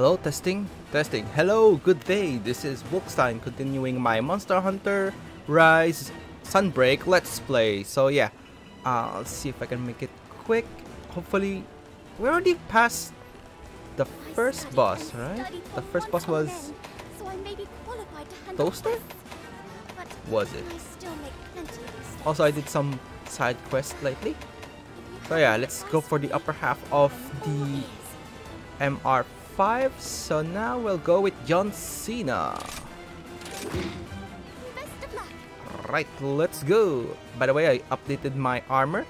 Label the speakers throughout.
Speaker 1: Hello, testing, testing. Hello, good day. This is Wolxstein continuing my Monster Hunter Rise Sunbreak Let's Play. So yeah, uh, let's see if I can make it quick. Hopefully, we already passed the first boss, right? The first boss was Toaster? Was it? Also, I did some side quests lately. So yeah, let's go for the upper half of the MR5. So now we'll go with John Cena. Right, let's go. By the way, I updated my armor.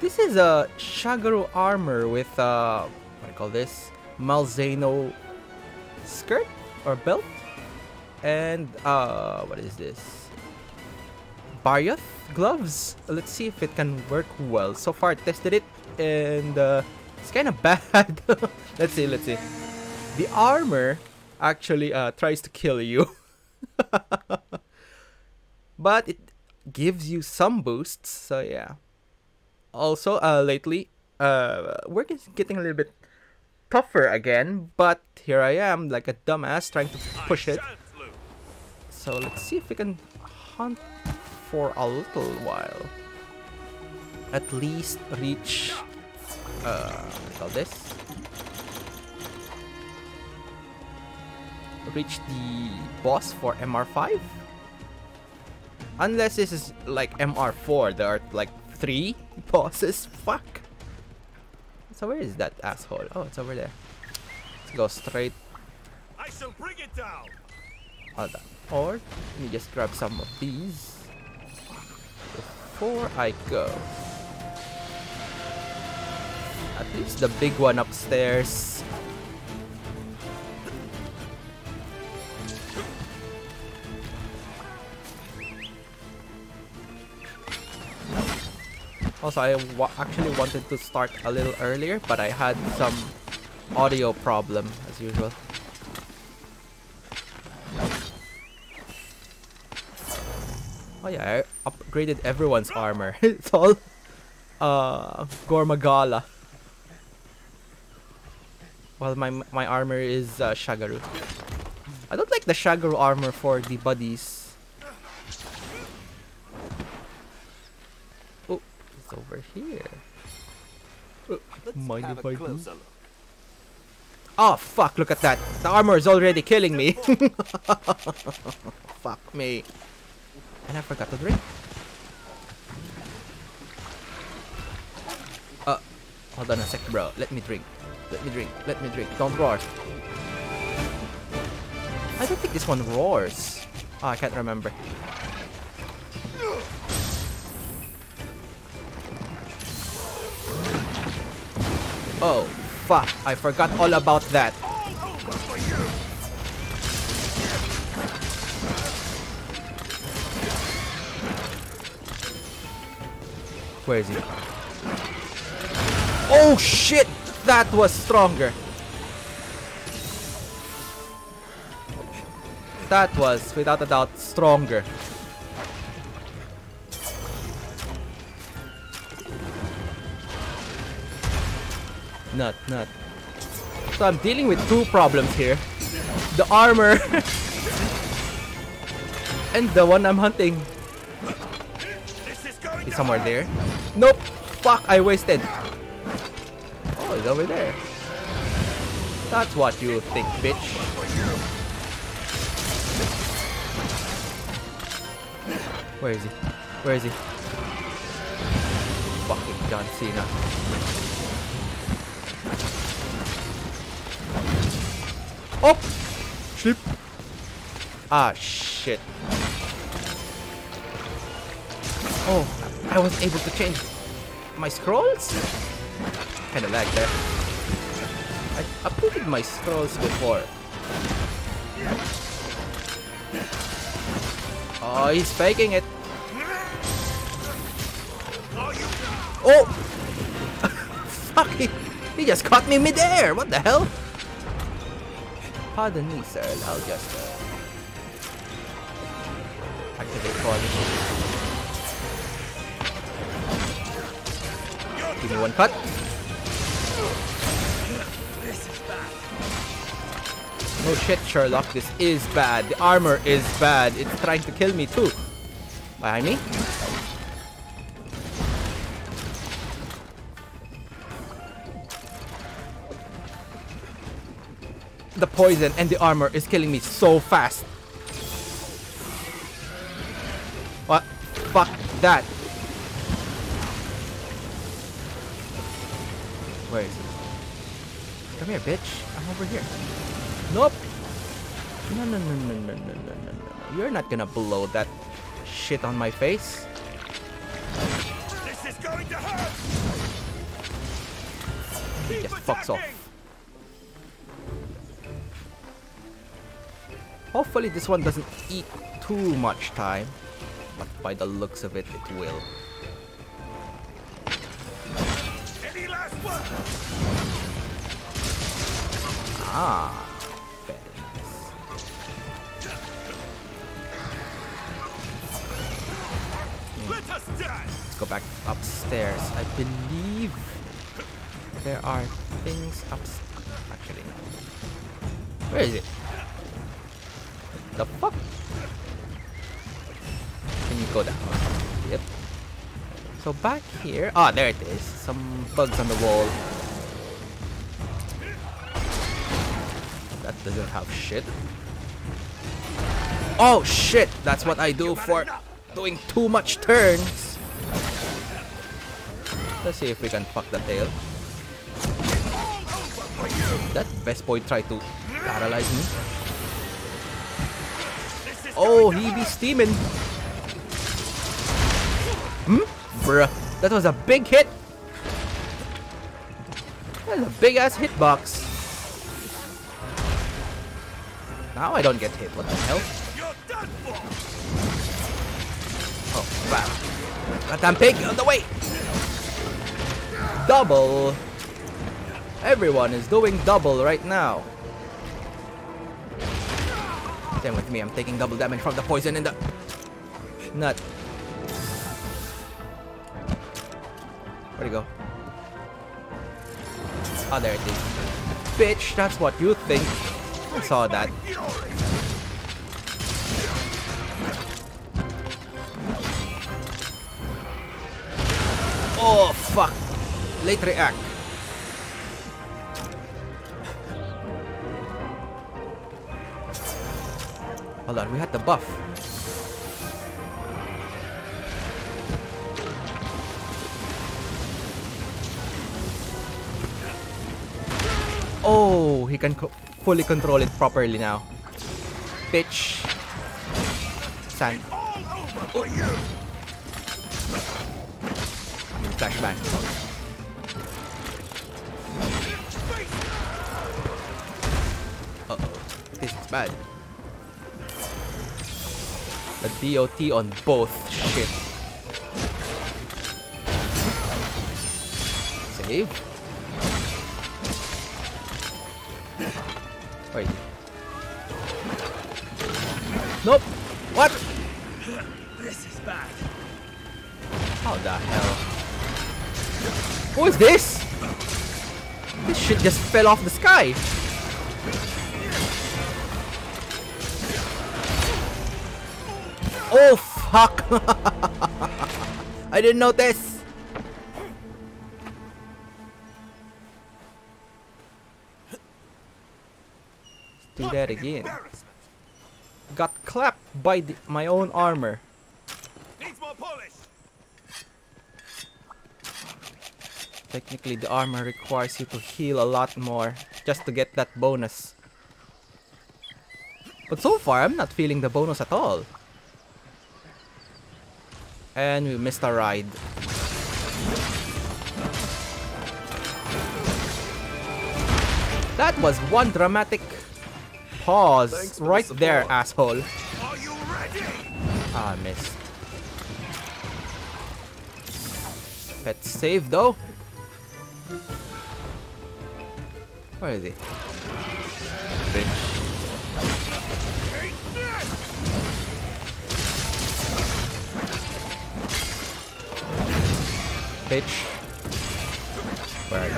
Speaker 1: This is a Shagaru armor with uh, what do you call this? Malzeno skirt or belt, and uh, what is this? Baryoth gloves. Let's see if it can work well. So far, I tested it, and uh, it's kind of bad. let's see, let's see. The armor actually uh, tries to kill you. but it gives you some boosts, so yeah. Also, uh, lately, uh, work is getting a little bit tougher again, but here I am, like a dumbass, trying to push it. So let's see if we can hunt for a little while. At least reach, uh, call this? Reach the boss for MR5? Unless this is like MR4, there are like three bosses. Fuck. So where is that asshole? Oh, it's over there. Let's go straight.
Speaker 2: I shall bring it down.
Speaker 1: Hold on. Or let me just grab some of these before I go. At least the big one upstairs. Also, I actually wanted to start a little earlier, but I had some audio problem as usual. Oh yeah, I upgraded everyone's armor. it's all uh, Gore Magala. While my my armor is uh, Shagaru. I don't like the Shagaru armor for the buddies. Oh, it's over here. Oh, mind if I do? Oh fuck, look at that. The armor is already killing me. fuck me. And I forgot to drink. Uh, hold on a sec, bro. Let me drink. Let me drink. Let me drink. Don't roar. I don't think this one roars. Oh, I can't remember. Oh, fuck. I forgot all about that. Where is he? Oh shit! That was stronger. That was, without a doubt, stronger. Nut, nut. So I'm dealing with two problems here. The armor and the one I'm hunting. Is somewhere there. Nope! Fuck, I wasted. He's over there. That's what you think, bitch. Where is he? Where is he? Fucking John Cena. Oh! Slip! Ah, shit. Oh, I was able to change my scrolls? Kinda lag there. I updated my scrolls before. Oh, he's faking it. Oh! Fuck, he, he just caught me midair! What the hell? Pardon me, sir. I'll just uh, activate quality. Give me one cut. Oh shit, Sherlock, this is bad. The armor is bad. It's trying to kill me too. Behind me? The poison and the armor is killing me so fast. What? Fuck that. Where is it? Come here, bitch. I'm over here. Nope. No, no, no, no, no, no, no, no, no. You're not gonna blow that shit on my face.
Speaker 2: This is going to hurt.
Speaker 1: He
Speaker 2: Keep
Speaker 1: just fucks off. Hopefully this one doesn't eat too much time. But by the looks of it, it will.
Speaker 2: Any last?
Speaker 1: Ah.
Speaker 2: Let us die.
Speaker 1: Let's go back upstairs. I believe there are things upstairs. Actually. Where is it? The fuck? Can you go down? Yep. So back here. Ah, there it is. Some bugs on the wall. That doesn't have shit. Oh shit! That's what I do for doing too much turns. Let's see if we can fuck the tail. That best boy tried to paralyze me. Oh, he be steaming. Hmm? Bruh. That was a big hit. That's a big ass hitbox. Now I don't get hit. What the hell? Wow. Goddamn pig on the way. Double. Everyone is doing double right now. Same with me. I'm taking double damage from the poison in the nut. Where'd he go? Oh, there it is. Bitch, that's what you think. I saw that. Oh, fuck. Late react. Hold on, we had the buff. Oh, he can co fully control it properly now. Bitch. Sand. Flashbang. Uh oh. This is bad. The DOT on both shit. Save.
Speaker 2: Is
Speaker 1: this? This shit just fell off the sky. Oh fuck! I didn't notice. Let's do that again. Got clapped by the, my own armor.
Speaker 2: Needs more polish.
Speaker 1: Technically, the armor requires you to heal a lot more just to get that bonus. But so far, I'm not feeling the bonus at all. And we missed a ride. That was one dramatic pause
Speaker 3: Thanks for the
Speaker 1: right there, asshole.
Speaker 2: Are you ready?
Speaker 1: Ah, missed. Pet save though. Where is he? Bitch. Bitch. Where are you?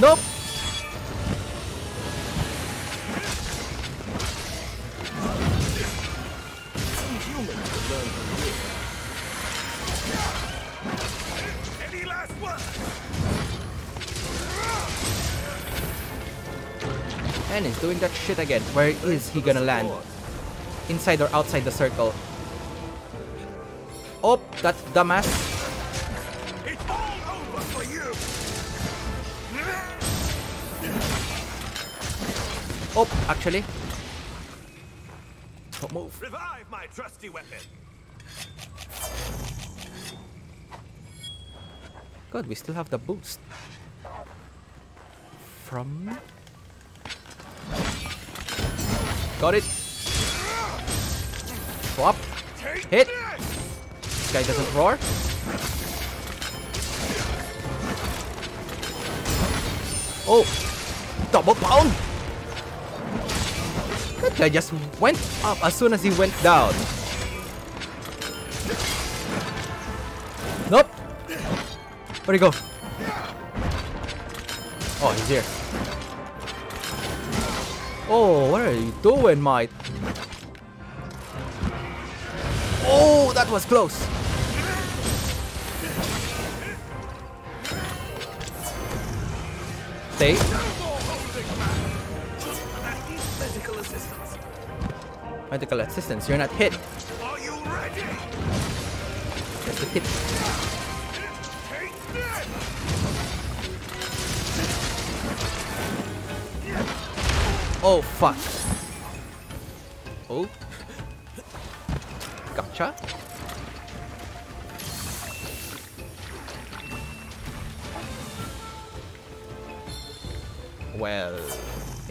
Speaker 1: Nope! And he's doing that shit again. Where is he gonna land? Inside or outside the circle? Oh, that dumbass.
Speaker 2: It's all over for you.
Speaker 1: Oh, actually. Don't move.
Speaker 2: Revive my trusty weapon.
Speaker 1: Good, we still have the boost. From... Got it. Go Hit.
Speaker 2: This
Speaker 1: guy doesn't roar. Oh! Double pound! That guy just went up as soon as he went down. Nope! Where'd he go? Oh, he's here. Oh, what are you doing, mate? Oh, that was close. Stay.
Speaker 2: Medical assistance.
Speaker 1: Medical assistance. You're not hit. Oh, fuck. Oh. Gotcha. Well,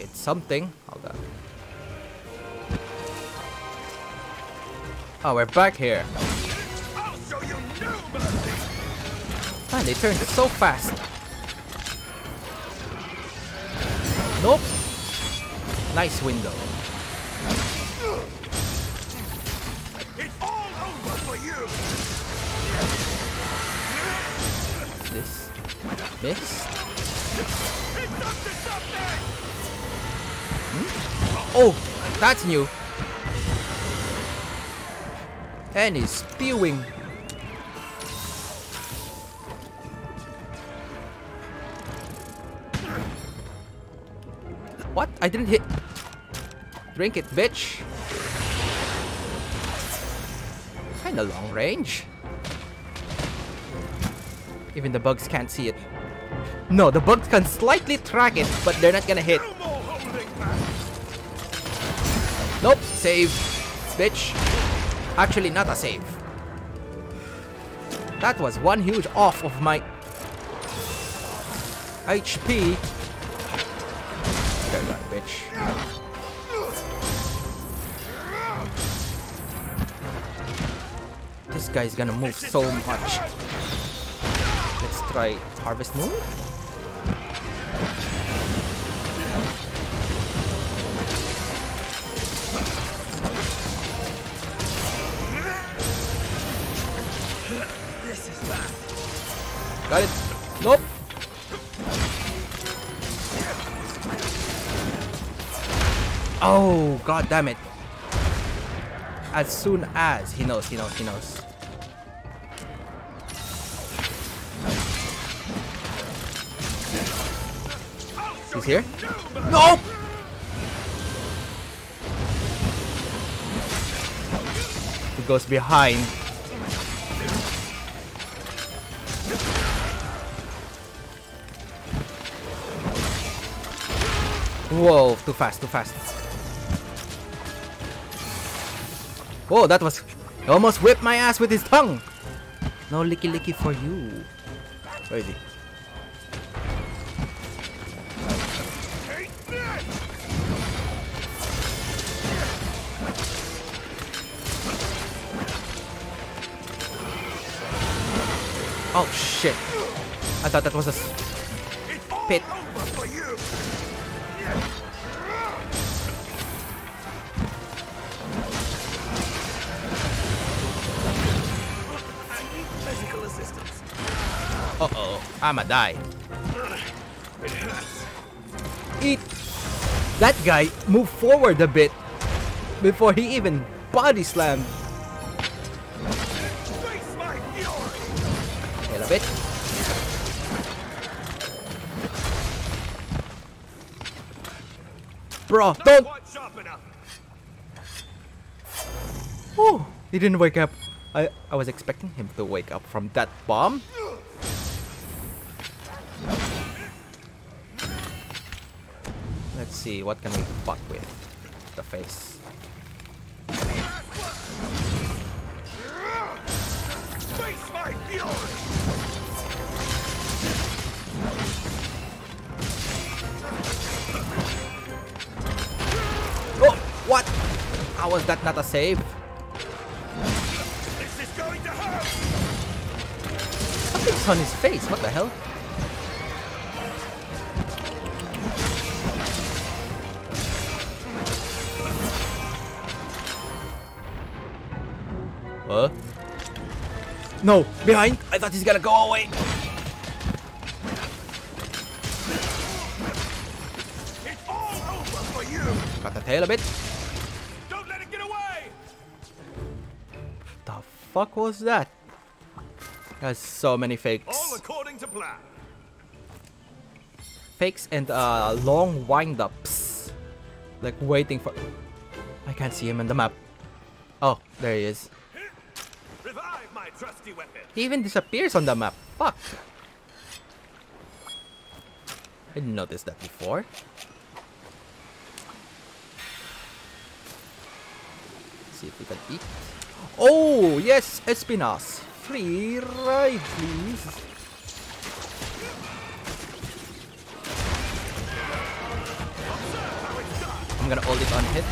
Speaker 1: it's something. Hold on. Oh, we're back here. Man, they turned it so fast. Nope. Nice window.
Speaker 2: It's all over for you.
Speaker 1: This. Miss.
Speaker 2: It's up to something. Hmm?
Speaker 1: Oh, that's new. And he's spewing. What? I didn't hit. Drink it, bitch. Kinda long range. Even the bugs can't see it. No, the bugs can slightly track it, but they're not gonna hit. Nope, save. Bitch. Actually, not a save. That was one huge off of my HP. This guy's gonna move so much. Let's try Harvest Moon.
Speaker 2: Is.
Speaker 1: Got it. Nope. Oh, god damn it. As soon as he knows, he knows, he knows. He's here? Nope! He goes behind. Whoa, too fast, too fast. Whoa, that was... He almost whipped my ass with his tongue! No licky licky for you. Where is he? Oh shit. I thought that was a Pit.
Speaker 2: assistance.
Speaker 1: Uh-oh. I'ma die. Eat! That guy moved forward a bit before he even body slammed. Bro, don't!
Speaker 2: quite sharp enough.
Speaker 1: Oh, he didn't wake up. I, I was expecting him to wake up from that bomb. Let's see, what can we fuck with? The face.
Speaker 2: Face my fury.
Speaker 1: What? How was that not a save?
Speaker 2: This is going to hurt.
Speaker 1: Something's on his face, what the hell? Huh? No, behind! I thought he's gonna go away!
Speaker 2: It's all over for you.
Speaker 1: Got the tail a bit. Fuck was that? There's so many
Speaker 2: All
Speaker 1: fakes.
Speaker 2: according to plan.
Speaker 1: Fakes and uh, long wind-ups. Like waiting for... I can't see him on the map. Oh, there he is.
Speaker 2: Revive my trusty weapon.
Speaker 1: He even disappears on the map. Fuck. I didn't notice that before. see if we can eat. Oh, yes, Espinas. Free ride, please. I'm gonna hold it on hit.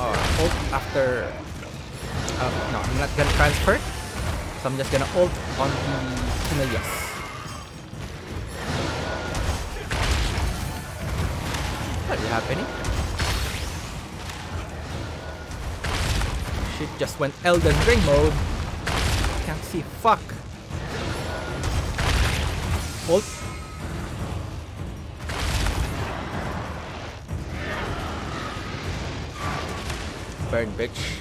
Speaker 1: Oh, ult after uh, no, I'm not gonna transfer. So I'm just gonna ult on the Cornelius. What is happening? Shit just went Elden Ring mode. Can't see fuck. Ult. Burn bitch.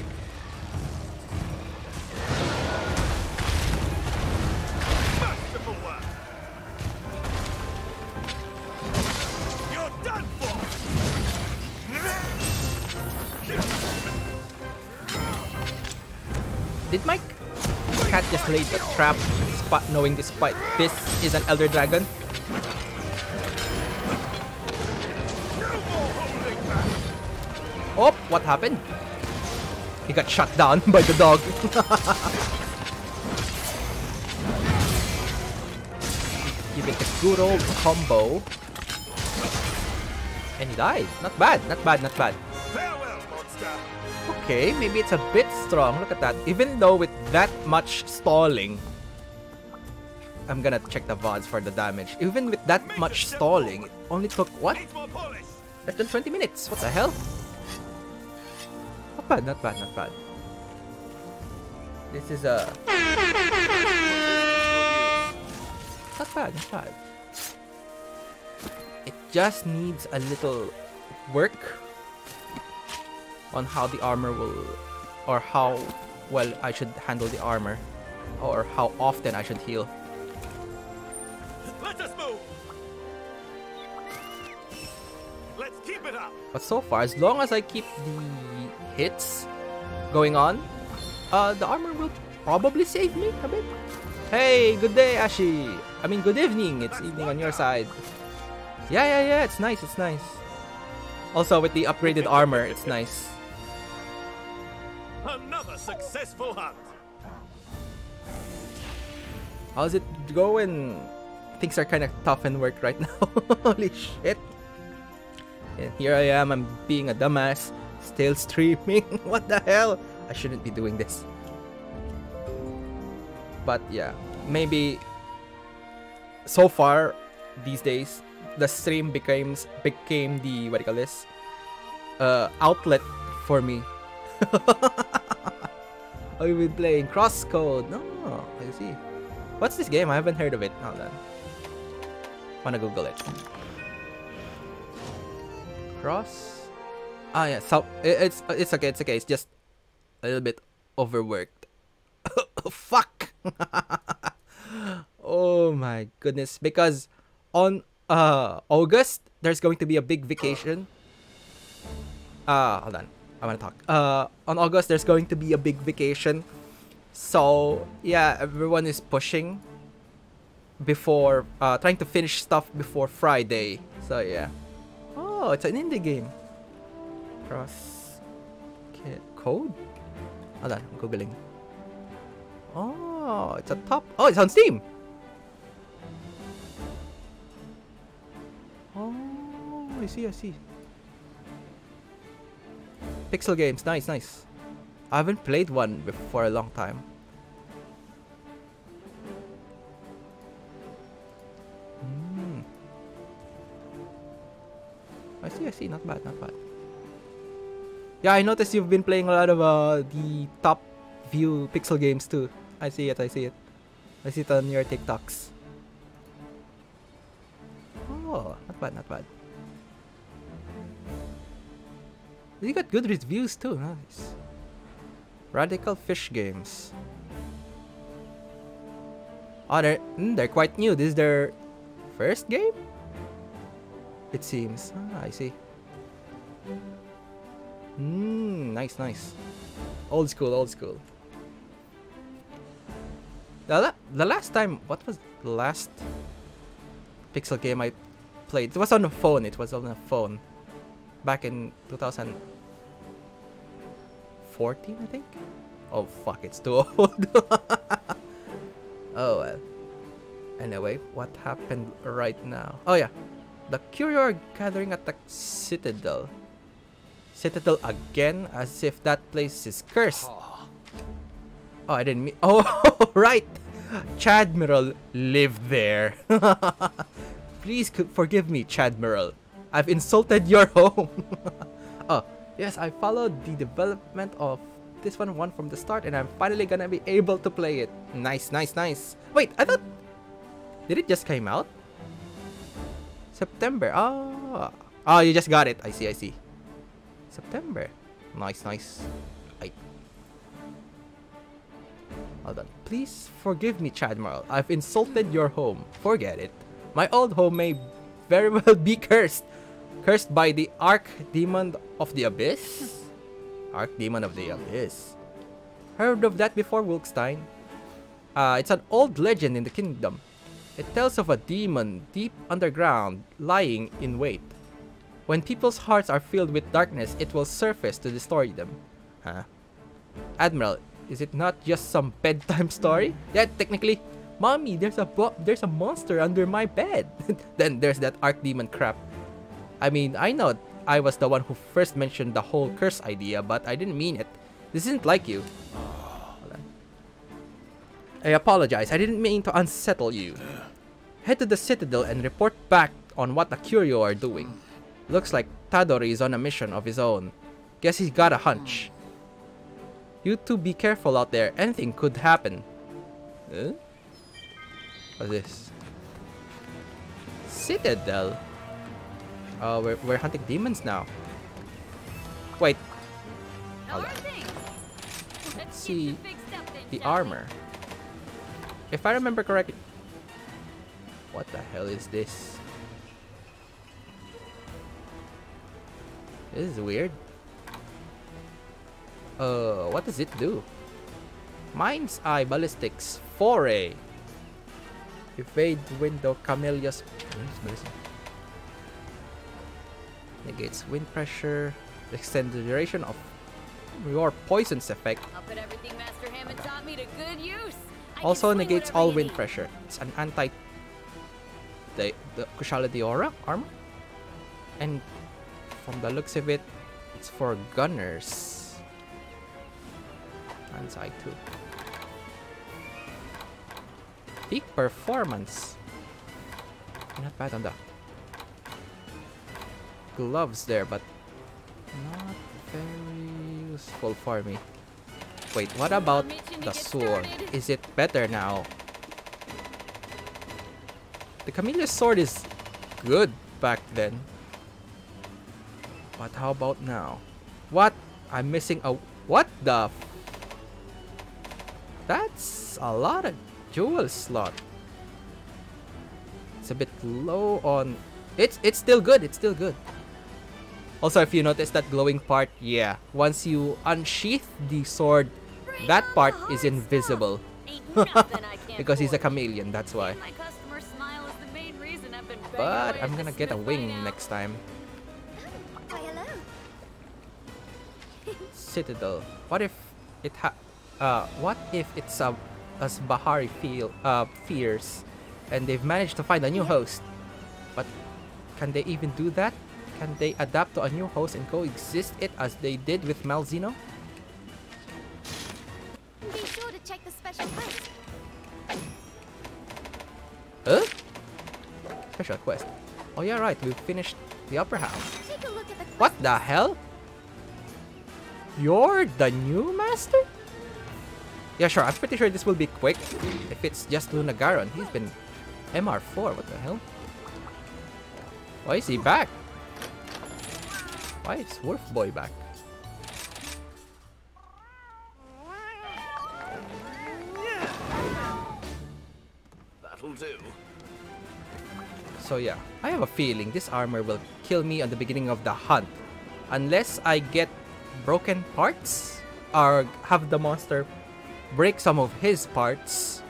Speaker 1: Trap spot knowing despite this is an Elder Dragon?
Speaker 2: No more holding back.
Speaker 1: Oh, what happened? He got shot down by the dog. Give it a good old combo. And he died. Not bad, not bad, not bad. Okay, maybe it's a bit strong. Look at that. Even though with that much stalling, I'm gonna check the VODs for the damage. Even with that much stalling, it only took what? Less than 20 minutes. What the hell? Not bad, not bad, not bad. This is a... Not bad, not bad. It just needs a little work on how the armor will... Or how well I should handle the armor. Or how often I should heal. But so far, as long as I keep the hits going on, uh, the armor will probably save me a bit. Hey, good day, Ashi. I mean, good evening. It's evening on your side. Yeah, yeah, yeah. It's nice. It's nice. Also, with the upgraded armor, it's nice.
Speaker 2: Another successful hunt.
Speaker 1: How's it going? Things are kind of tough and work right now. Holy shit. And here I am, I'm being a dumbass, still streaming. what the hell? I shouldn't be doing this. But yeah, maybe so far these days the stream becomes became the what do you call this? Uh outlet for me. oh, you've been playing CrossCode. No, I see. What's this game? I haven't heard of it. Hold on. Wanna Google it. Cross. Ah yeah, so it's it's okay, it's okay. It's just a little bit overworked. Fuck. oh my goodness! Because on uh August there's going to be a big vacation. Uh, hold on. I want to talk. Uh, on August, there's going to be a big vacation. So, yeah, everyone is pushing before, uh, trying to finish stuff before Friday. So, yeah. Oh, it's an indie game. Cross code? Hold on, I'm googling. Oh, it's a top. Oh, it's on Steam. Oh, I see, I see. Pixel games, nice, nice. I haven't played one bef- for a long time. See, Not bad, not bad. Yeah, I noticed you've been playing a lot of uh, the top view pixel games too. I see it, I see it. I see it on your TikToks. Oh, not bad, not bad. You got good reviews too, nice. Radical Fish Games. Oh, they're, mm, they're quite new. This is their first game? It seems. Ah, I see. Hmm, nice, nice. Old school, old school. The, the last time, what was the last pixel game I played? It was on a phone. It was on a phone. Back in 2014, I think? Oh, fuck, it's too old. oh, well. Anyway, what happened right now? Oh, yeah. The Qurio are gathering at the Citadel. Citadel again, as if that place is cursed. Oh, I didn't mean. Oh, right. Chadmiral lived there. Please forgive me, Chadmiral. I've insulted your home. oh, yes, I followed the development of this one one from the start, and I'm finally gonna be able to play it. Nice, nice, nice. Wait, I thought. Did it just came out? September. Oh, oh, you just got it. I see, I see. September. Nice, nice. I. Hold on. Please forgive me, Chadmiral. I've insulted your home. Forget it. My old home may very well be cursed. Cursed by the Archdemon of the Abyss? Archdemon of the Abyss. Heard of that before, Wolxstein? Uh, it's an old legend in the kingdom. It tells of a demon deep underground lying in wait. When people's hearts are filled with darkness, it will surface to destroy them. Huh? Admiral, is it not just some bedtime story? Yeah, technically. Mommy, there's a there's a monster under my bed. then there's that arc demon crap. I mean, I know I was the one who first mentioned the whole curse idea, but I didn't mean it. This isn't like you. Hold on. I apologize. I didn't mean to unsettle you. Head to the Citadel and report back on what the Qurio are doing. Looks like Tadori is on a mission of his own. Guess he's got a hunch. You two be careful out there. Anything could happen. Huh? What's this? Citadel? Oh, we're, we're hunting demons now. Wait, Hold on.
Speaker 3: Let's
Speaker 1: see
Speaker 3: get some big stuff then,
Speaker 1: the armor. If I remember correctly. What the hell is this? This is weird. Uh, what does it do? Mind's Eye Ballistics Foray. Evade window Camellia's. Negates wind pressure. Extend the duration of your poison's effect.
Speaker 3: I'll put everything Master Hammond taught me to good use.
Speaker 1: Also negates all wind
Speaker 3: need.
Speaker 1: pressure. It's an anti the the Cruciality aura armor. And from the looks of it, it's for gunners. And side two. Peak performance. Not bad on the gloves there, but not very useful for me. Wait, what about
Speaker 3: I'm itching to
Speaker 1: the sword? Is it better now? The Camellia sword is good back then. But how about now? What? I'm missing a... What the... f- That's a lot of jewel slot. It's a bit low on It's it's still good. It's still good. Also, if you notice that glowing part, yeah, once you unsheath the sword, that part is invisible
Speaker 3: stuff. Ain't nothing I can't
Speaker 1: because he's a chameleon. That's why.
Speaker 3: My customer smile is the main reason I've been begging
Speaker 1: But I'm gonna get a wing next time. Citadel. What if it ha? Uh, what if it's a as Bahari feel uh fears, and they've managed to find a new host, but can they even do that? Can they adapt to a new host and coexist it as they did with Malzeno?
Speaker 4: Be sure to check the special quest.
Speaker 1: Huh? Special quest. Oh yeah, right. We've finished the upper house.
Speaker 4: Take a look at the.
Speaker 1: What the hell? You're the new master? Yeah, sure. I'm pretty sure this will be quick. If it's just Lunagaron, he's been MR4. What the hell? Why is he back? Why is Wolf Boy back?
Speaker 2: That'll do.
Speaker 1: So yeah, I have a feeling this armor will kill me on the beginning of the hunt. Unless I get broken parts or have the monster break some of his parts,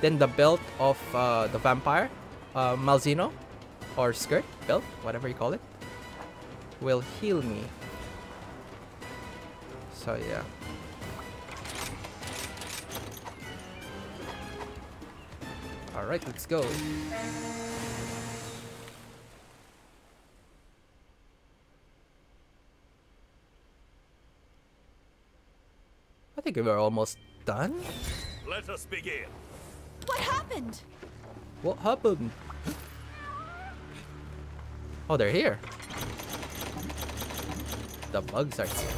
Speaker 1: then the belt of uh, the vampire, uh, Malzeno, or skirt, belt, whatever you call it, will heal me. So yeah. Alright, let's go. Think we're almost done.
Speaker 2: Let us begin.
Speaker 4: What happened?
Speaker 1: What happened? Oh, they're here. The bugs are here.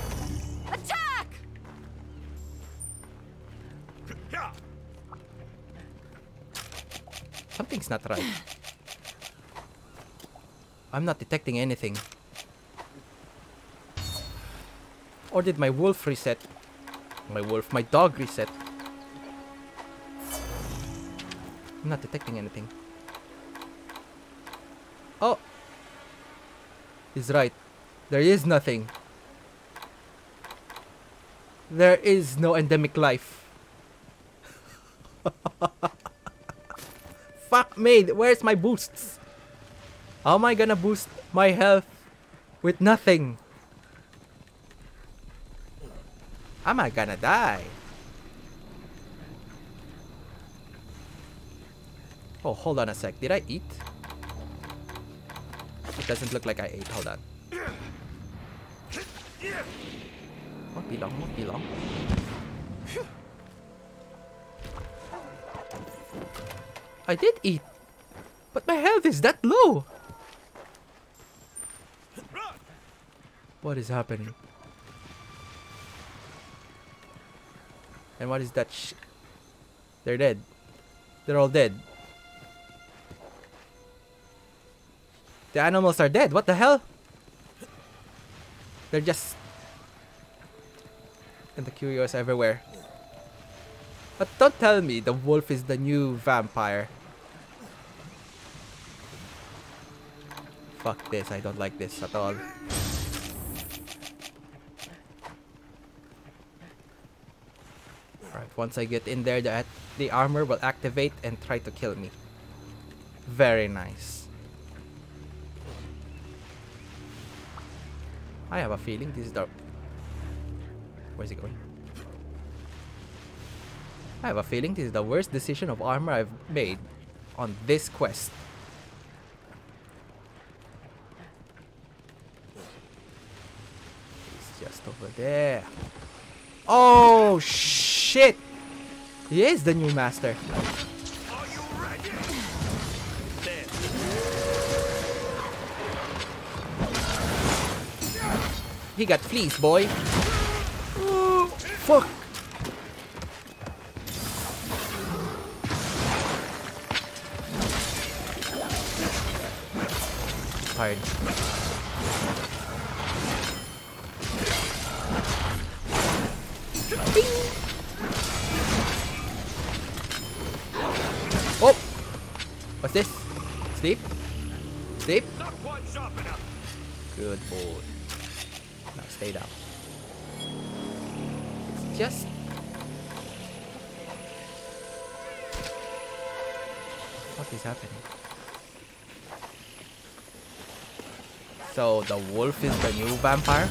Speaker 4: Attack!
Speaker 2: Yeah.
Speaker 1: Something's not right. I'm not detecting anything. Or did my wolf reset? My wolf, my dog reset. I'm not detecting anything. Oh! He's right. There is nothing. There is no endemic life. Fuck me, where's my boosts? How am I gonna boost my health with nothing? Am I gonna die? Oh, hold on a sec. Did I eat? It doesn't look like I ate. Hold on. Won't be long, won't be long. I did eat. But my health is that low. What is happening? And what is that They're dead. They're all dead. The animals are dead. What the hell? They're just... And the Qurios everywhere. But don't tell me the wolf is the new vampire. Fuck this, I don't like this at all. Once I get in there, the, the armor will activate and try to kill me. Very nice. I have a feeling this is the... Where's he going? I have a feeling this is the worst decision of armor I've made on this quest. He's just over there. Oh shit! He is the new master. He got fleas, boy. Oh, fuck. Tired. The wolf is the new vampire?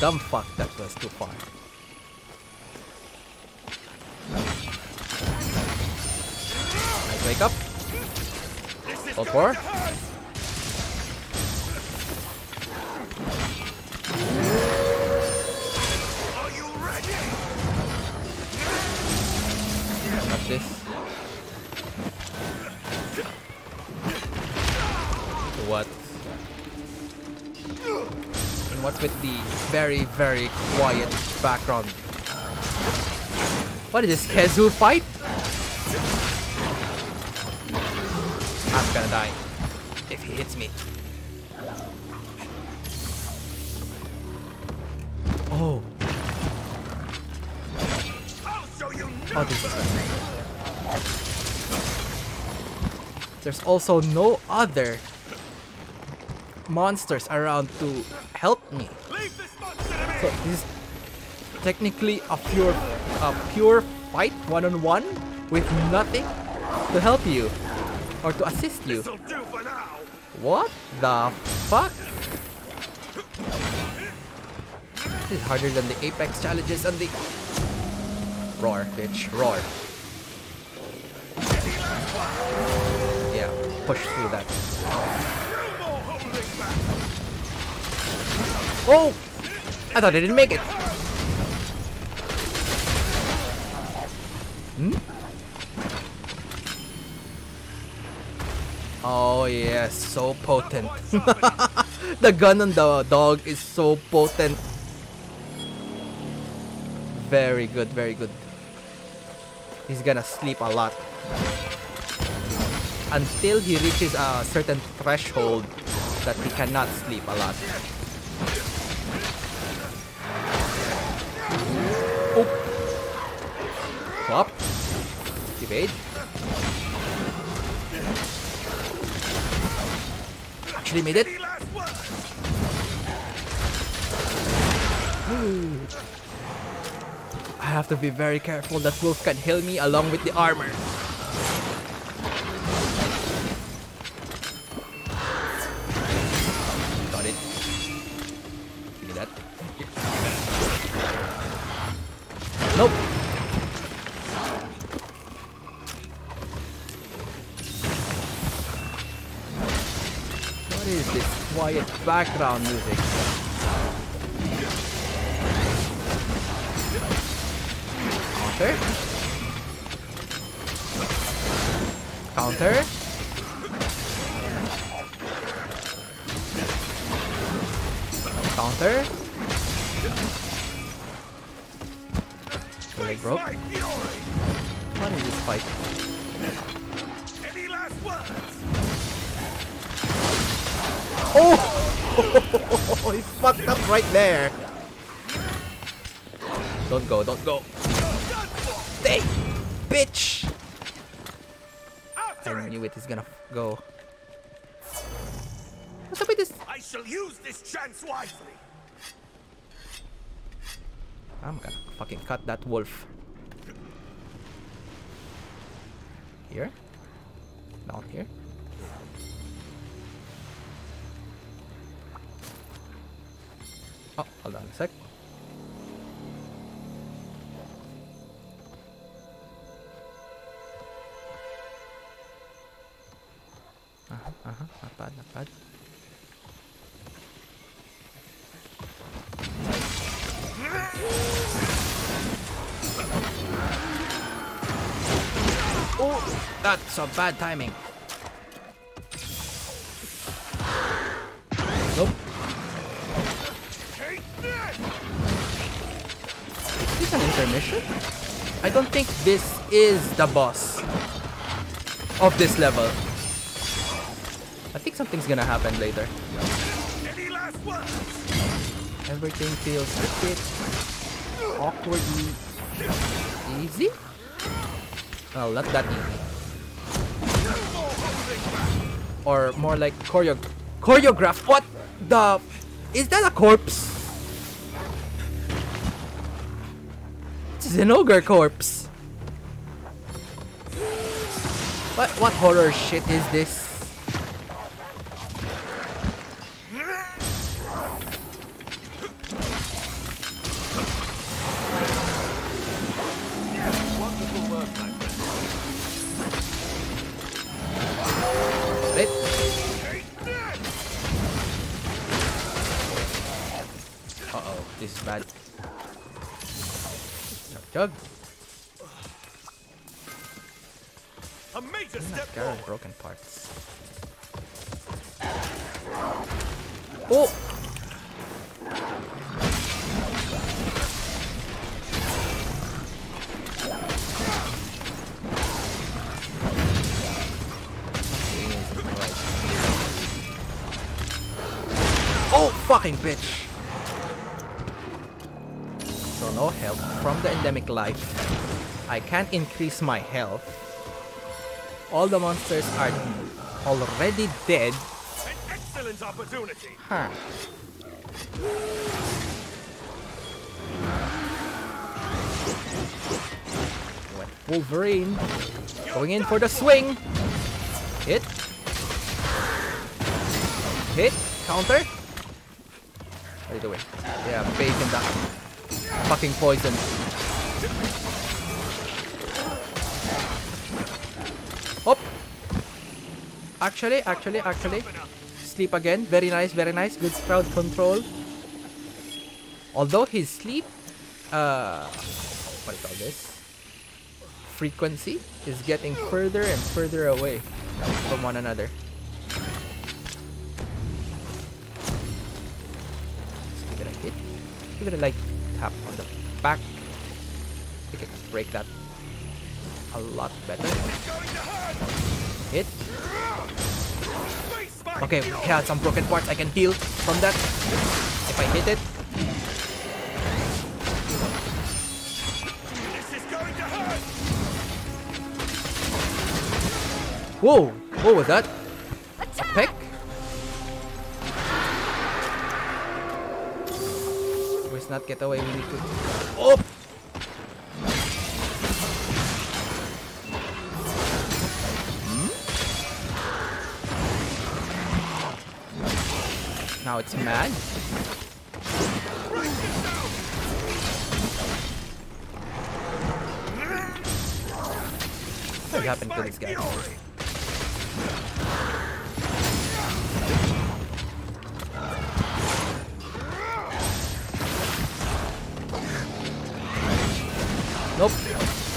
Speaker 1: Dumb fuck, that was too far. Nice wake up. Hold four. Very, very quiet background? What is this, Khezu fight? I'm gonna die if he hits me. Oh, oh, this is There's also no other monsters around to help me.
Speaker 2: Leave this monster to me!
Speaker 1: So this is technically a pure, a pure fight one-on-one with nothing to help you or to assist you.
Speaker 2: This'll do for now!
Speaker 1: What the fuck? This is harder than the Apex challenges and the roar, bitch, roar. Yeah, push through that.
Speaker 2: No more holding back!
Speaker 1: Oh! I thought I didn't make it. Hmm? Oh yes, so potent. the gun on the dog is so potent. Very good, very good. He's gonna sleep a lot. Until he reaches a certain threshold that he cannot sleep a lot. Swap. Evade. Actually made it. I have to be very careful that Wolf can heal me along with the armor. Quiet background music? Counter. Counter. Counter. There. Don't go, don't go. Stay! Bitch!
Speaker 2: After
Speaker 1: I knew it is gonna go. What's up with this?
Speaker 2: I shall use this chance wisely!
Speaker 1: I'm gonna fucking cut that wolf. Here? Down here? Hold on a sec. Uh-huh, uh-huh, not bad, not bad. Oh, that's a bad timing. Nope. Is this an intermission? I don't think this is the boss of this level. I think something's gonna happen later. Everything feels a bit awkwardly easy. Well, not that easy. Or more like choreo Choreograph? What the? Is that a corpse? It's an ogre corpse. What what horror shit is this? Increase my health. All the monsters are already dead.
Speaker 2: An excellent opportunity.
Speaker 1: Huh. Wolverine. Going in for the swing. Hit. Hit. Counter. Are you doing? Yeah, bacon that fucking poison. Actually, actually, actually. Sleep again. Very nice, very nice. Good crowd control. Although his sleep, uh, what do you call this? Frequency is getting further and further away from one another. Let's give it a hit. Give it a like tap on the back. We can break that a lot better. Hit. Okay, we have some broken parts. I can heal from that if I hit it.
Speaker 2: This is going to hurt.
Speaker 1: Whoa! What was that? A peck? Let's not get away. We need to. Oh! It's mad. What happened to this guy? Nope.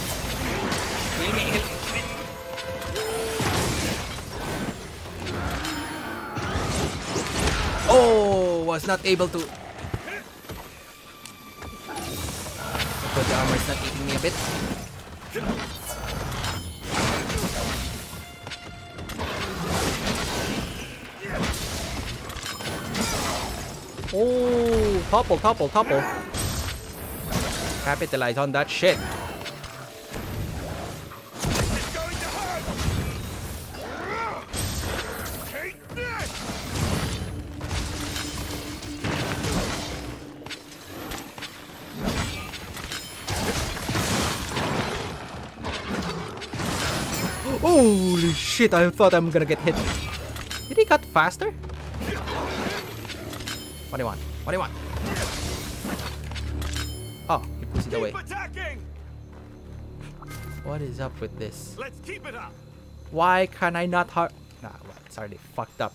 Speaker 1: Was not able to. But the armor is not eating me a bit. Oh, topple, topple, topple. Capitalize on that shit. Shit, I thought I'm gonna get hit. Did he cut faster? What do you want? What do you want? Oh, he pushed it away. What is up with this?
Speaker 2: Let's keep it up.
Speaker 1: Why can I not har- Nah, well, it's already fucked up.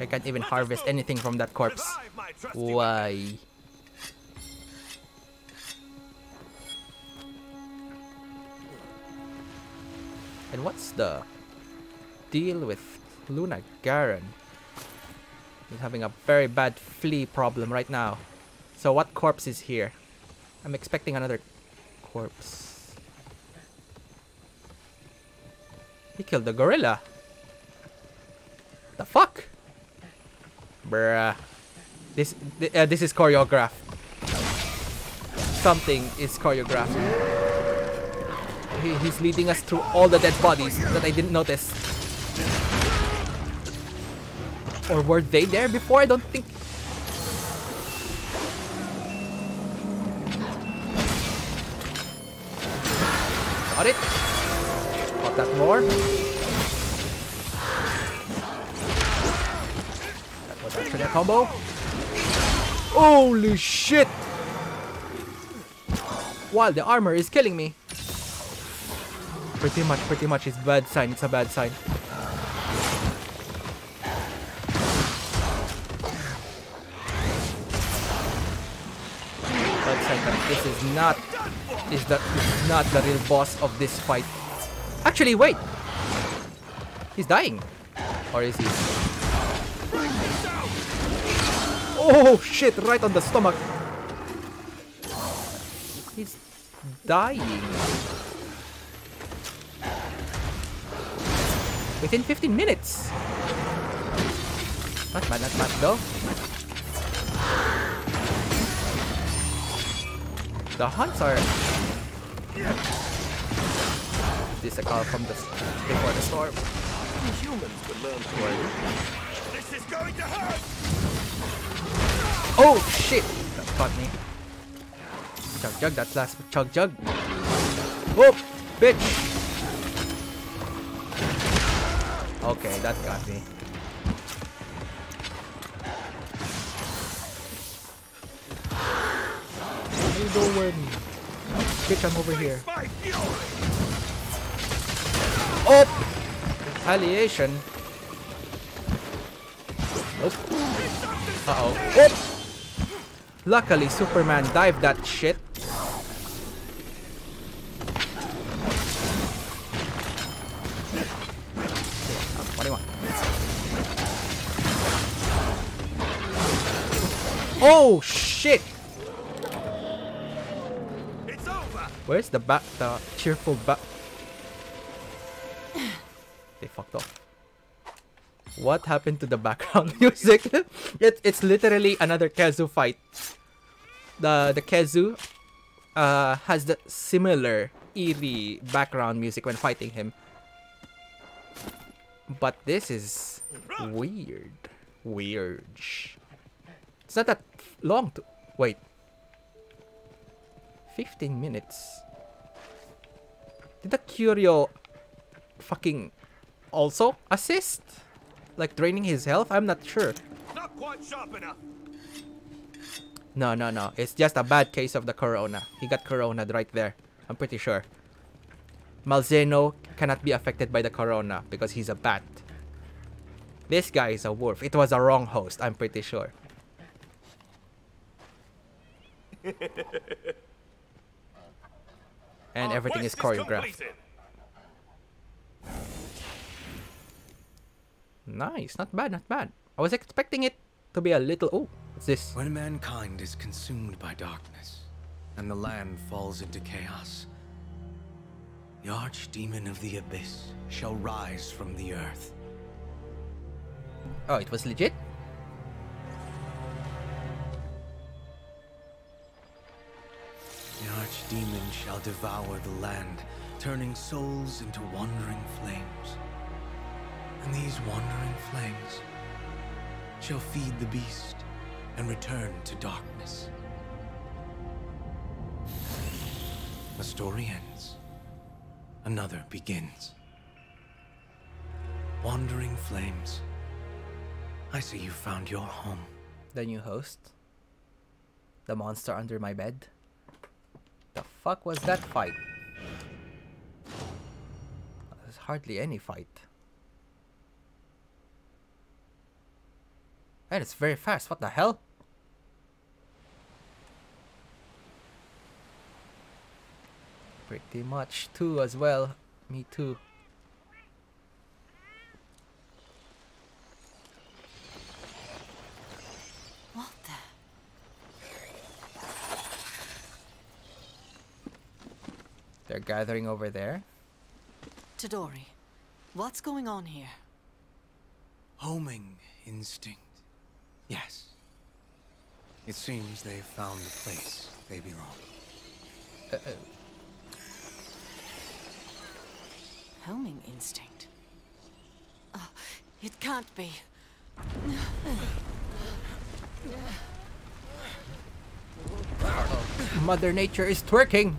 Speaker 1: I can't even harvest anything from that corpse.
Speaker 2: Revive my trusty
Speaker 1: Why? And what's the deal with Luna Garen? He's having a very bad flea problem right now. So what corpse is here? I'm expecting another corpse. He killed the gorilla. The fuck? Bruh. This th- uh, this is choreographed. Something is choreographed. He, he's leading us through all the dead bodies that I didn't notice. Or were they there before? I don't think. Got it. Got that more. That was actually a combo. Holy shit! While the armor is killing me. Pretty much, pretty much, it's bad sign. It's a bad sign. Bad sign that this is not is that this is not the real boss of this fight. Actually, wait. He's dying, or is he? Oh shit! Right on the stomach. He's dying. Within 15 minutes. Not bad, not bad though. The hunts are. This a call from the before the storm.
Speaker 2: Humans could learn to worry. This is going to hurt!
Speaker 1: Oh shit! That caught me. Chug jug, that's last chug jug. Oh, bitch! Okay, that got me. How you doing? Bitch, I'm over here. Oh! Retaliation. Nope. Uh-oh. Oh! Luckily, Superman dived that shit. Oh, shit!
Speaker 2: It's over!
Speaker 1: Where's the back, the cheerful back? They fucked off. What happened to the background music? it, it's literally another Khezu fight. The the Khezu uh, has the similar eerie background music when fighting him. But this is weird. Weird. It's not that long to wait. 15 minutes. Did the Qurio fucking also assist? Like draining his health? I'm not sure.
Speaker 2: Not quite sharp enough!
Speaker 1: No, no, no. It's just a bad case of the corona. He got corona right there. I'm pretty sure. Malzeno cannot be affected by the corona because he's a bat. This guy is a wolf. It was a wrong host, I'm pretty sure. And
Speaker 2: Our
Speaker 1: everything is choreographed.
Speaker 2: completed.
Speaker 1: Nice, not bad, not bad. I was expecting it to be a little. Oh, what's this?
Speaker 5: When mankind is consumed by darkness and the land falls into chaos, the archdemon of the abyss shall rise from the earth.
Speaker 1: Oh, it was legit?
Speaker 5: Archdemon shall devour the land, turning souls into wandering flames. And these wandering flames shall feed the beast and return to darkness. A story ends, another begins. Wandering flames, I see you found your home.
Speaker 1: The new host? The monster under my bed? The fuck was that fight? There's hardly any fight. And it's very fast, what the hell? Pretty much too as well. Me too. They're gathering over there.
Speaker 6: Tadori, what's going on here?
Speaker 5: Homing instinct. Yes. It seems they've found the place they belong.
Speaker 6: Homing instinct. Oh, it can't be.
Speaker 1: Mother Nature is twerking.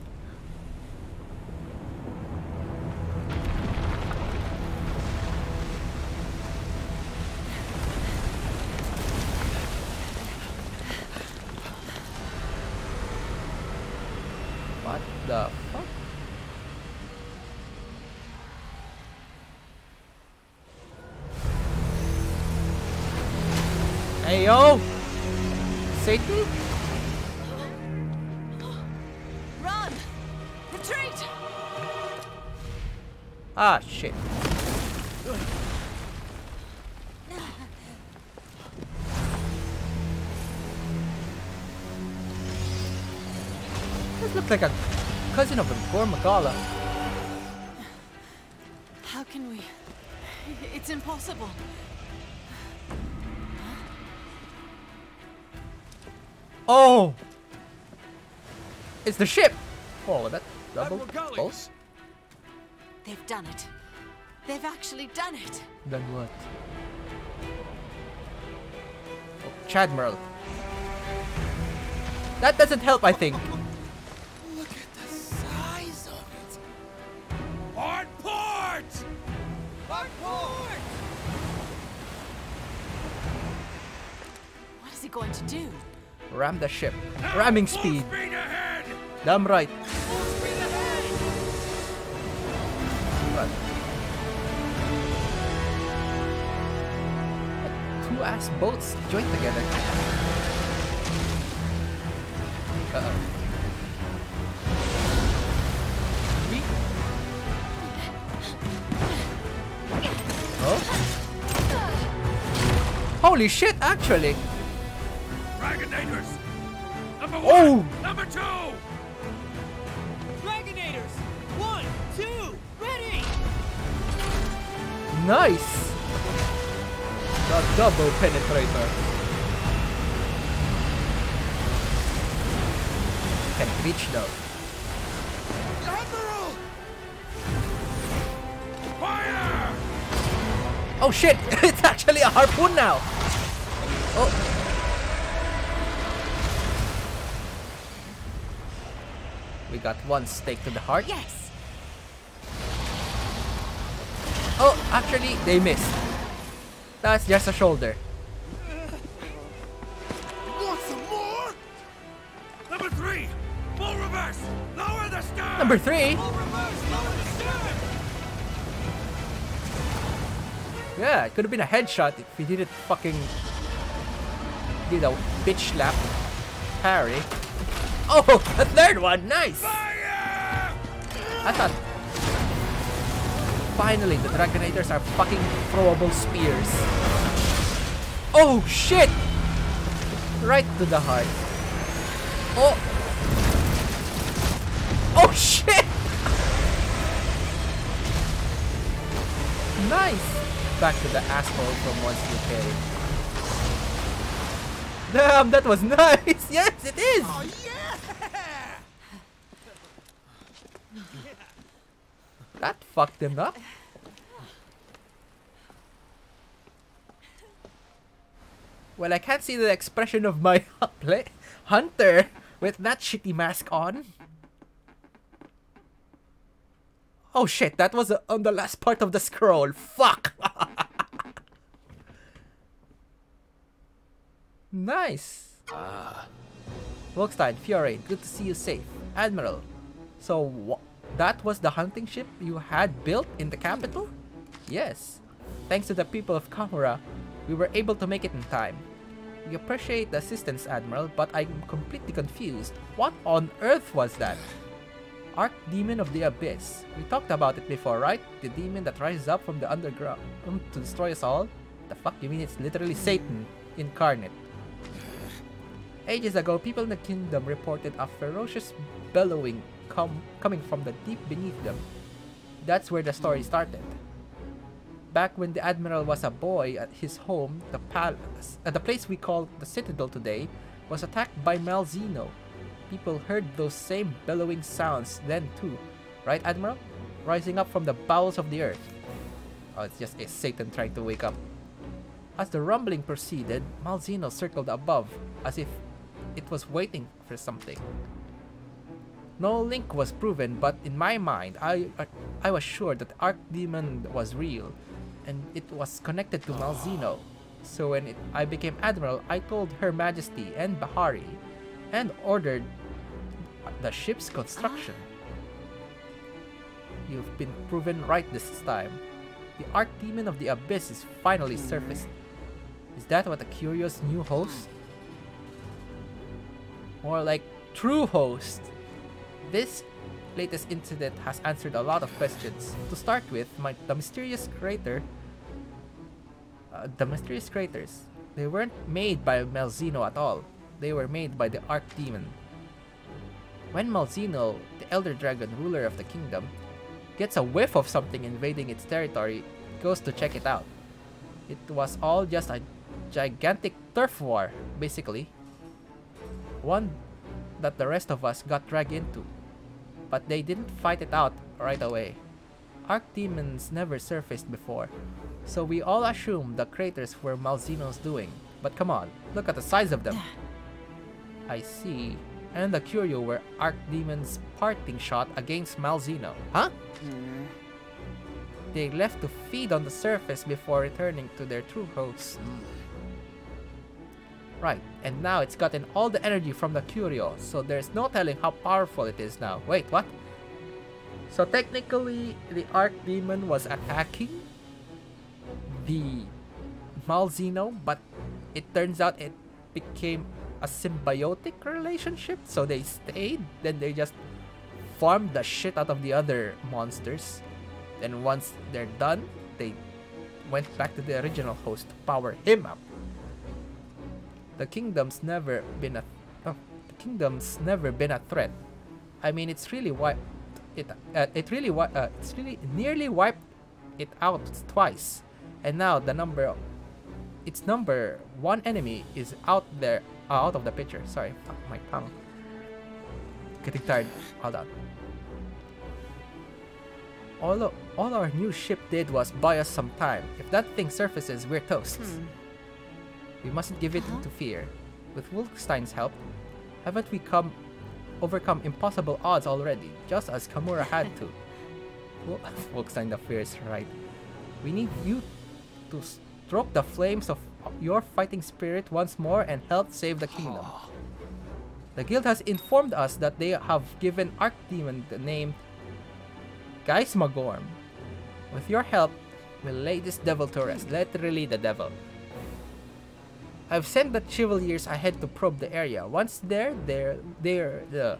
Speaker 1: Yo! Satan?
Speaker 6: Run! Retreat!
Speaker 1: Ah, shit. This looks like a cousin of the Gore Magala.
Speaker 6: How can we? It's impossible.
Speaker 1: Oh! It's the ship! Oh, that double
Speaker 2: Admiral Gully.
Speaker 1: pulse?
Speaker 6: They've done it. They've actually done it.
Speaker 1: Then what? Oh, Chadmiral. That doesn't help, I think.
Speaker 2: Look at the size of it. On port! On port!
Speaker 6: What is he going to do?
Speaker 1: Ram the ship. Ramming speed. Damn right.
Speaker 2: Full speed ahead!
Speaker 1: But two ass boats joined together. Uh oh. Oh? Holy shit, actually!
Speaker 2: Dragonators! Number oh! one!
Speaker 1: Oh!
Speaker 2: Number two!
Speaker 7: Dragonators! One, two, ready!
Speaker 1: Nice! The double penetrator. Can reach though.
Speaker 2: Admiral! Fire!
Speaker 1: Oh shit! it's actually a harpoon now! Oh. We got one stake to the heart.
Speaker 6: Yes!
Speaker 1: Oh, actually, they missed. That's just a shoulder.
Speaker 2: Want some more? Number three! Full reverse! Lower the stern!
Speaker 1: Number three.
Speaker 2: Reverse! Stern!
Speaker 1: Yeah, it could have been a headshot if he didn't fucking did a bitch slap parry. Oh, a third one, nice!
Speaker 2: Fire!
Speaker 1: I thought finally the Dragonators are fucking throwable spears. Oh shit! Right to the heart. Oh! Oh shit! Nice! Back to the asshole from once you carried. Damn, that was nice! Yes, it is!
Speaker 2: Oh yeah!
Speaker 1: That fucked him up. Well, I can't see the expression of my hunter with that shitty mask on. Oh shit, that was uh, on the last part of the scroll. Fuck! nice. Ah. Wolxstein, Fiore, good to see you safe. Admiral, so wha- that was the hunting ship you had built in the capital? Yes. Thanks to the people of Kamura, we were able to make it in time. We appreciate the assistance, Admiral, but I'm completely confused. What on earth was that? Archdemon of the Abyss. We talked about it before, right? The demon that rises up from the underground to destroy us all? The fuck you mean it's literally Satan incarnate? Ages ago, people in the kingdom reported a ferocious bellowing com- coming from the deep beneath them. That's where the story started. Back when the admiral was a boy at his home, the palace, uh, the place we call the Citadel today, was attacked by Malzeno. People heard those same bellowing sounds then too, right, Admiral? Rising up from the bowels of the earth. Oh, it's just a Satan trying to wake up. As the rumbling proceeded, Malzeno circled above as if it was waiting for something. No link was proven, but in my mind, I I, I was sure that Archdemon was real, and it was connected to Malzeno. So when it, I became admiral, I told Her Majesty and Bahari, and ordered the ship's construction. You've been proven right this time. The Archdemon of the Abyss is finally hmm. surfaced. Is that what a curious new host? Hmm. More like true host. This latest incident has answered a lot of questions. To start with, my, the mysterious crater. Uh, the mysterious craters. They weren't made by Malzeno at all. They were made by the Archdemon. When Malzeno, the Elder Dragon ruler of the kingdom, gets a whiff of something invading its territory, goes to check it out. It was all just a gigantic turf war, basically. One that the rest of us got dragged into. But they didn't fight it out right away. Archdemons never surfaced before, so we all assumed the craters were Malzeno's doing. But come on, look at the size of them. I see. And the Qurio were Archdemon's parting shot against Malzeno. Huh? Mm-hmm. They left to feed on the surface before returning to their true host. Mm. Right, and now it's gotten all the energy from the Qurio, so there's no telling how powerful it is now. Wait, what? So technically, the Archdemon was attacking the Malzeno, but it turns out it became a symbiotic relationship, so they stayed, then they just farmed the shit out of the other monsters. Then once they're done, they went back to the original host to power him up. The kingdom's never been a oh, the kingdom's never been a threat. I mean, it's really wiped it. Uh, it really uh, it's really nearly wiped it out twice, and now the number, its number one enemy is out there, uh, out of the picture. Sorry, my tongue. Getting tired. Hold on. All, all our new ship did was buy us some time. If that thing surfaces, we're toast. We mustn't give it into fear. With Wolfstein's help, haven't we come overcome impossible odds already, just as Kamura had to? Wol- Wolfstein the Fierce, right. We need you to stroke the flames of your fighting spirit once more and help save the kingdom. The guild has informed us that they have given Archdemon the name Gaismagorm. With your help, we'll lay this devil to rest, literally the devil. I've sent the Chevaliers ahead to probe the area. Once there, they're, they're, the,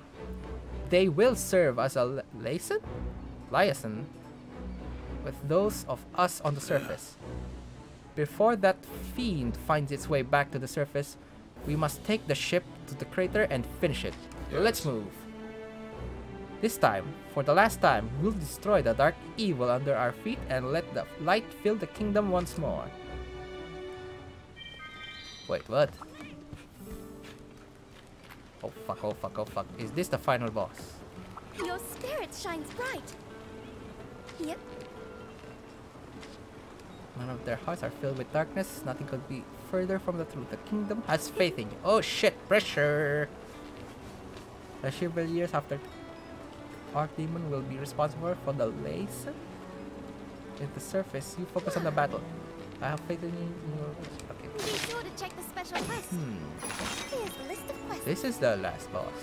Speaker 1: they will serve as a liaison? liaison with those of us on the surface. Before that fiend finds its way back to the surface, we must take the ship to the crater and finish it. Let's move. This time, for the last time, we'll destroy the dark evil under our feet and let the light fill the kingdom once more. Wait, what? Oh fuck, oh fuck, oh fuck. Is this the final boss?
Speaker 3: Your spirit shines bright. Yep.
Speaker 1: None of their hearts are filled with darkness. Nothing could be further from the truth. The kingdom has faith in you. Oh shit, pressure! The Chevaliers after Archdemon will be responsible for the liaison. At the surface, you focus on the battle. I have faith in you. In your- Okay.
Speaker 3: Be sure to check the special quest.
Speaker 1: Hmm.
Speaker 3: The list of quests.
Speaker 1: This is the last boss.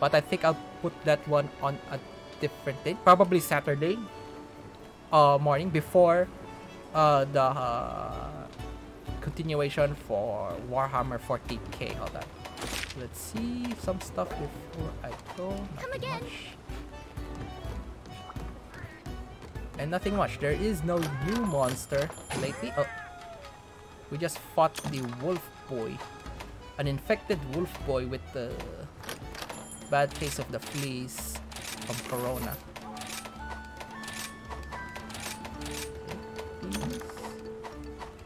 Speaker 1: But I think I'll put that one on a different day. Probably Saturday uh, morning before uh, the uh, continuation for Warhammer 40k. Hold on. Let's see some stuff before I go.
Speaker 3: Come again.
Speaker 1: much. And nothing much. There is no new monster lately. Oh. We just fought the wolf boy an infected wolf boy with the bad case of the fleas from corona.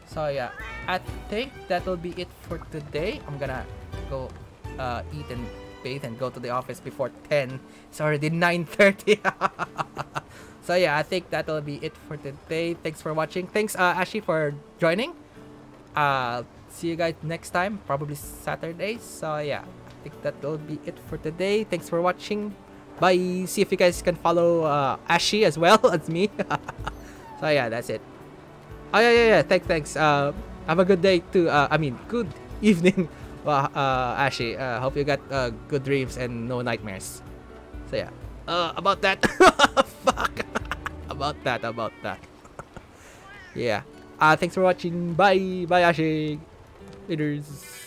Speaker 1: So yeah, I think that'll be it for today. I'm gonna go uh, eat and bathe and go to the office before 10. It's already 9.30. so yeah, I think that'll be it for today. Thanks for watching. Thanks, uh, Ashi, for joining. Uh, see you guys next time, probably Saturday. So yeah, I think that'll be it for today. Thanks for watching. Bye. See if you guys can follow uh, Ashi as well as me. so yeah, that's it. Oh yeah, yeah, yeah. Thanks, thanks. Uh, have a good day too. Uh, I mean, good evening, uh, Ashi. Uh, hope you got uh, good dreams and no nightmares. So yeah. Uh, about that. Fuck. about that. About that. yeah. Uh, thanks for watching. Bye. Bye, Ashi. Laters.